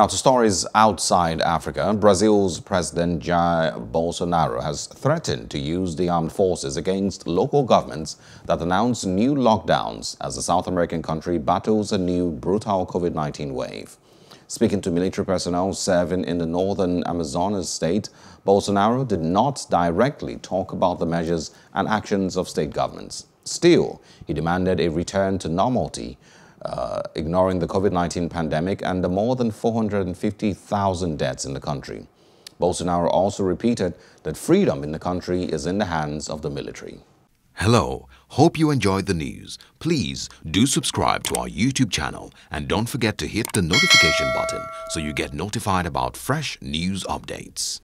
Now to stories outside Africa, Brazil's President Jair Bolsonaro has threatened to use the armed forces against local governments that announce new lockdowns as the South American country battles a new brutal COVID-19 wave. Speaking to military personnel serving in the northern Amazonas state, Bolsonaro did not directly talk about the measures and actions of state governments. Still, he demanded a return to normality uh, ignoring the COVID-19 pandemic and the more than 450,000 deaths in the country. Bolsonaro also repeated that freedom in the country is in the hands of the military. Hello, hope you enjoyed the news. Please do subscribe to our YouTube channel and don't forget to hit the notification button so you get notified about fresh news updates.